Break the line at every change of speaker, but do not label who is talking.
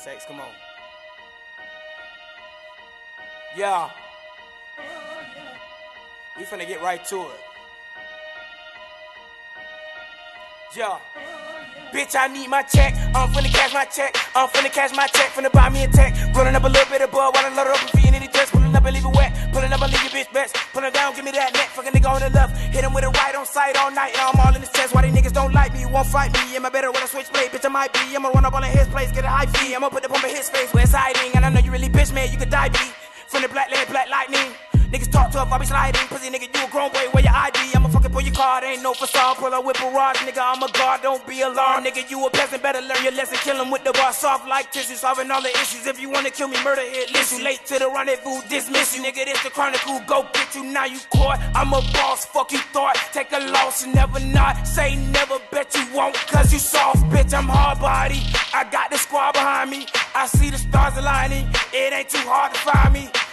Sex, come on. Yeah. We finna get right to it. Yeah. Bitch, I need my check. I'm finna cash my check. I'm finna cash my check. Finna buy me a tech. Running up a little bit of bud while I load up and feeding any text. Pulling up and leave it wet. Pulling up and leave your bitch best. Pulling down, give me that neck. Fucking nigga on the left. Hit him with a right on sight all night. And I'm all in his chest. Why they niggas don't like? Won't fight me. Am I better when I switch blade? Bitch, I might be. I'ma run up on his place. Get a high fee. I'ma put the pump in his face. Where it's hiding. And I know you really bitch, man. You could die, B. From the black land, black lightning. Niggas talk tough, I be sliding. Pussy nigga, you a grown boy, card, ain't no facade. Pull up with barrage, nigga, I'm a guard, don't be alarmed. Nigga, you a peasant, better learn your lesson. Kill him with the bar, soft like tissue, solving all the issues. If you wanna kill me, murder hit, list. Late to the rendezvous, dismiss you. Nigga, this the chronicle, go get you, now you caught. I'm a boss, fuck you thought. Take a loss and never not. Say never, bet you won't, cause you soft, bitch, I'm hard body. I got the squad behind me, I see the stars aligning. It ain't too hard to find me.